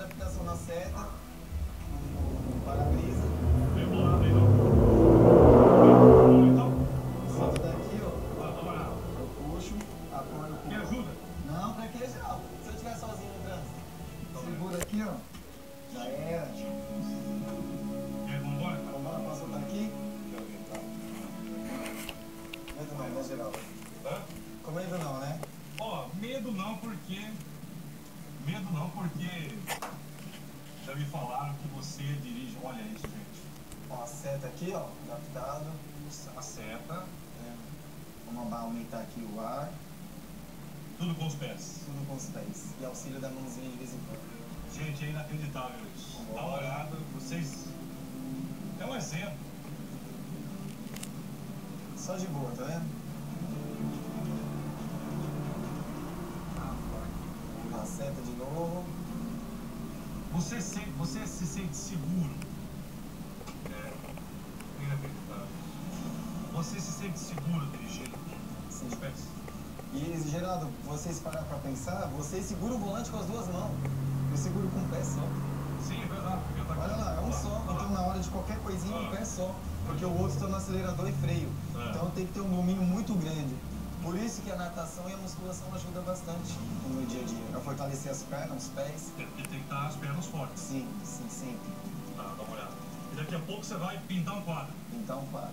adaptação na seta, no para-brisa. Aí, não. Então, Solta daqui, ó. Eu puxo, apoio. Me ajuda. Não, pra que já? Se eu estiver sozinho no trânsito. Segura aqui, ó. Já era. E aí, vambora? Vambora, posso soltar aqui? Medo não, né, Geraldo? Hã? Com medo não, né? Ó, medo não, porque. Medo não, porque. Já me falaram que você dirige. Olha isso, gente. Ó, a seta aqui, ó, adaptado. A seta, né? Vamos aumentar aqui o ar. tudo com os pés. Tudo com os pés. E auxílio da mãozinha de vez em quando. Gente, é inacreditável isso. Dá uma olhada, vocês. É um exemplo. Só de boa, tá vendo? A seta de novo. Você se, você se sente seguro. É inacreditável. Você se sente seguro dirigindo Sim. os pés? E, Geraldo, vocês parar pra pensar, vocês seguram o volante com as duas mãos. Eu seguro com um pé só. Sim, é verdade. Tá Olha lá, é um só. Lá. Então, na hora de qualquer coisinha, um Ah. pé só. Porque o outro está no acelerador e freio. Ah. Então, tem que ter um domínio muito grande. Por isso que a natação e a musculação ajudam bastante no meu dia a dia. A fortalecer as pernas, os pés. Porque tem que estar as pernas fortes. Sim, sim, sempre. Tá, dá uma olhada. E daqui a pouco você vai pintar um quadro. Então, para.